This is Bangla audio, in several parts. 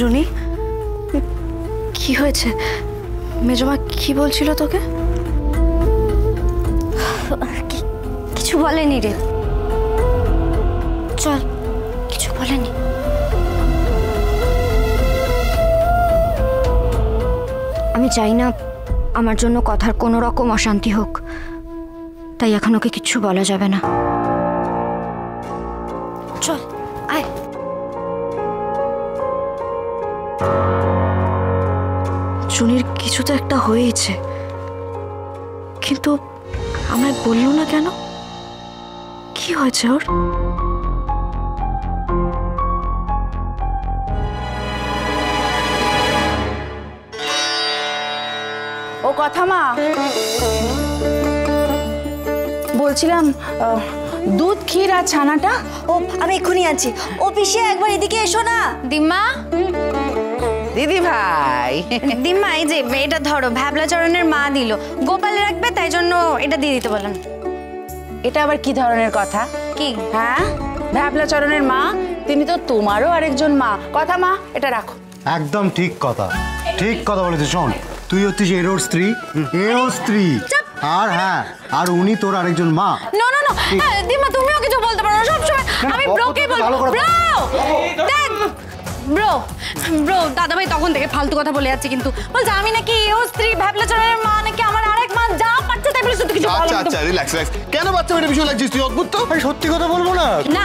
জুনি কি হয়েছে? মেজমা কি বলছিল তোকে? কিছু বলেনি রে। চল কিছু বলেনি। আমি চাই না আমার জন্য কথার কোনো রকম অশান্তি হোক। তাই এখন ওকে কিচ্ছু বলা যাবে না। চল আয়। জুনির কিছু তো একটা হয়েছে কিন্তু আমায় বলল না কেন? কি হয়েছে ওর? ও কথা মা। বলছিলাম দুধ ক্ষীর আর ছানাটা? ও আমি এক্ষুনি আছি ও পিসে একবার এদিকে এসো না। দিম্মা? দিদি ভাই। দিম্মা এই যে এটা ধরো ভ্যাবলা চরণের মা দিল। গোপালে রাখবে তাই জন্য এটা দিয়ে দিতে বললাম। এটা আবার কি ধরনের কথা? কি? হ্যাঁ? ভ্যাবলা চরণের মা তিনি তো তোমারও আরেকজন মা। কথা মা এটা রাখো। একদম ঠিক কথা। ঠিক কথা বলেছে শোন। তুই হচ্ছিস এরোর স্ত্রী এরোর স্ত্রী। আর হ্যাঁ আর উনি তোর আরেকজন মা। No no no. দিম্মা তুমিও কিছু বলতে পারো না সবসময় আমি ব্রোকে বলব। ব্রো দেখ। ব্রো ব্রো দাদা ভাই তখন থেকে ফালতু কথা বলে যাচ্ছে কিন্তু। বলছে আমি নাকি ও স্ত্রী মা নাকি আমার আরেক মা যা পাচ্ছে তাই বলে শুধু কিছু আচ্ছা আচ্ছা রিল্যাক্স রিল্যাক্স কেন বাচ্চা মেয়েটা লাগছিস? তুই অদ্ভুত তো? আমি সত্যি কথা বলব না? না।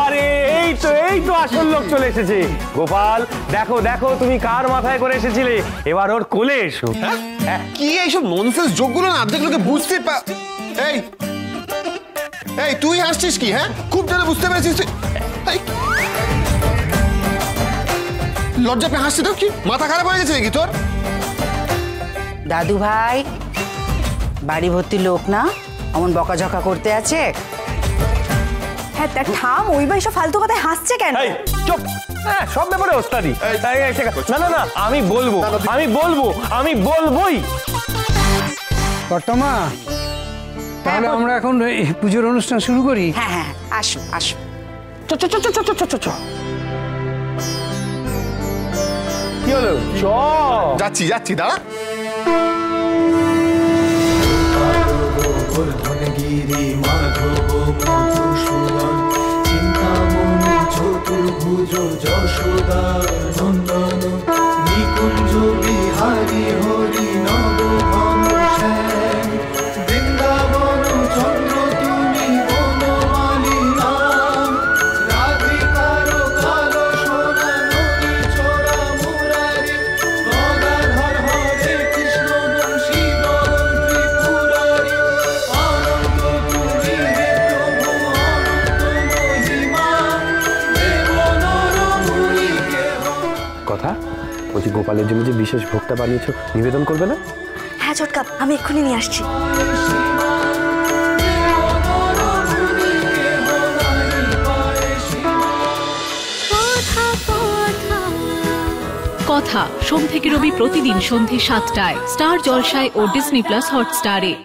আরে এই তো এই তো আসল লোক চলে এসেছে। গোপাল দেখো দেখো তুমি কার মাথায় করে এসেছিলে? এবার ওর কোলে এসো। হ্যাঁ? কি এইসব ননসেন্স যোগগুলো না? অর্ধেক লোকে বুঝতে পা এই এই তুই হাসছিস কি হ্যাঁ? খুব জোরে বুঝতে পেরেছিস তুই। লজ্জা পেয়ে হাসছি তো? কি? মাথা খারাপ হয়ে গেছে নাকি তোর? দাদু ভাই বাড়ি ভর্তি লোক না? অমন বকাঝকা করতে আছে? হ্যাঁ তা থাম ওই ভাই সব ফালতু কথায় হাসছে কেন? এই চুপ! হ্যাঁ সব ব্যাপারে ওস্তাদি। না না না আমি বলব আমি বলব আমি বলবোই। কর্তমা তাহলে আমরা এখন পুজোর অনুষ্ঠান শুরু করি? হ্যাঁ হ্যাঁ আসো আসো চ চ চ চ চ চ চ। কি হলো চ যাচ্ছি যাচ্ছি দাঁড়া গিরি মাধব মধুসূদন চিন্তামণি চতুর্ভুজ যশোদা বলছি গোপালের জন্য যে বিশেষ ভোগটা বানিয়েছো নিবেদন করবে না? হ্যাঁ ছোটকা আমি এক্ষুনি নিয়ে আসছি। কথা সোম থেকে রবি প্রতিদিন সন্ধে সাতটায় স্টার জলসায় ও ডিসনি প্লাস হটস্টারে।